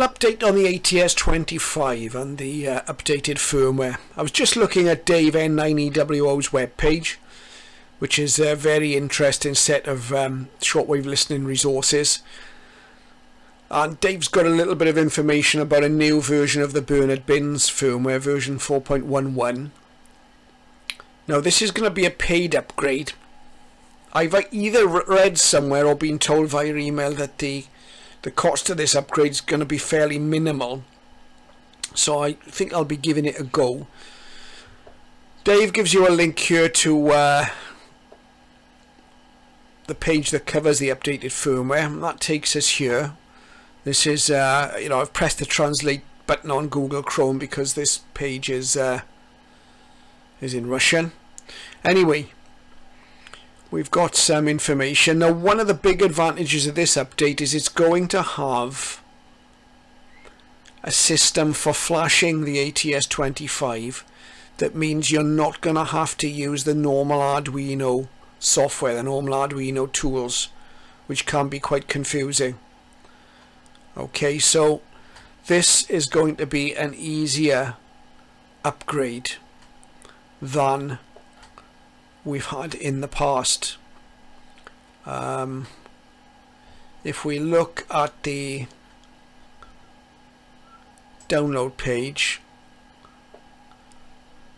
little update on the ATS-25 and the uh, updated firmware. I was just looking at Dave N9EWO's webpage, which is a very interesting set of um, shortwave listening resources. And Dave's got a little bit of information about a new version of the Bernard Binns firmware, version 4.11. Now this is going to be a paid upgrade. I've either read somewhere or been told via email that the the cost of this upgrade is going to be fairly minimal. So I think I'll be giving it a go. Dave gives you a link here to uh, the page that covers the updated firmware. And that takes us here. This is, uh, you know, I've pressed the translate button on Google Chrome because this page is uh, is in Russian. Anyway, we've got some information. Now one of the big advantages of this update is it's going to have a system for flashing the ATS-25 that means you're not going to have to use the normal Arduino software, the normal Arduino tools, which can be quite confusing. Okay, so this is going to be an easier upgrade than we've had in the past. Um, if we look at the download page,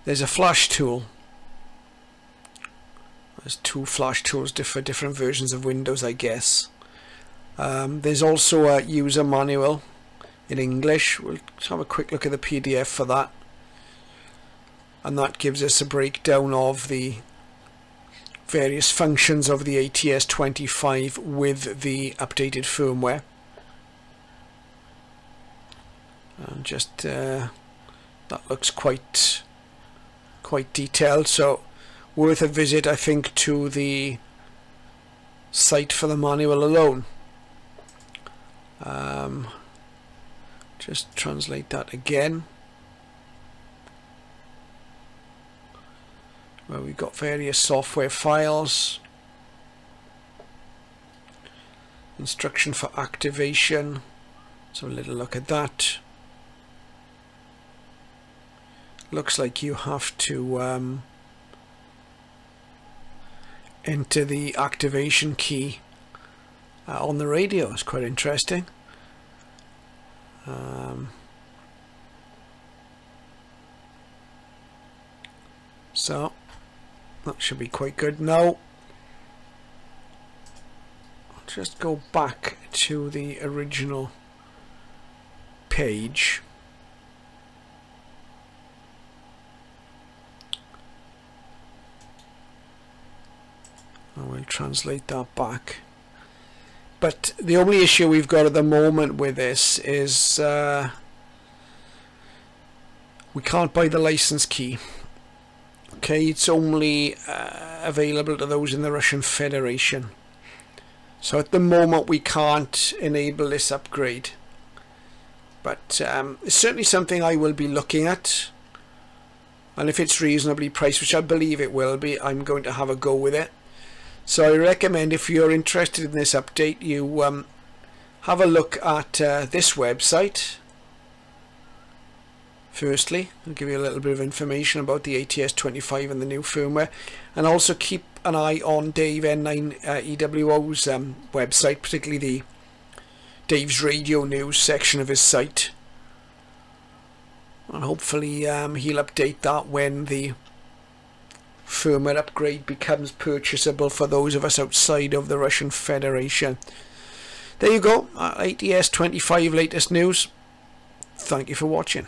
there's a flash tool. There's two flash tools for different versions of Windows, I guess. Um, there's also a user manual in English. We'll have a quick look at the PDF for that. And that gives us a breakdown of the various functions of the ATS-25 with the updated firmware. And just uh, that looks quite quite detailed, so worth a visit I think to the site for the manual alone. Um, just translate that again. Where we've got various software files. Instruction for activation. So a little look at that. Looks like you have to um, enter the activation key uh, on the radio. It's quite interesting. Um, so that should be quite good. Now, I'll just go back to the original page. I will translate that back. But the only issue we've got at the moment with this is uh, we can't buy the license key okay it's only uh, available to those in the Russian Federation. So at the moment we can't enable this upgrade. But um, it's certainly something I will be looking at. And if it's reasonably priced which I believe it will be I'm going to have a go with it. So I recommend if you're interested in this update you um, have a look at uh, this website firstly. I'll give you a little bit of information about the ATS-25 and the new firmware and also keep an eye on Dave N9EWO's uh, um, website, particularly the Dave's Radio News section of his site. And hopefully um, he'll update that when the firmware upgrade becomes purchasable for those of us outside of the Russian Federation. There you go, ATS-25 latest news. Thank you for watching.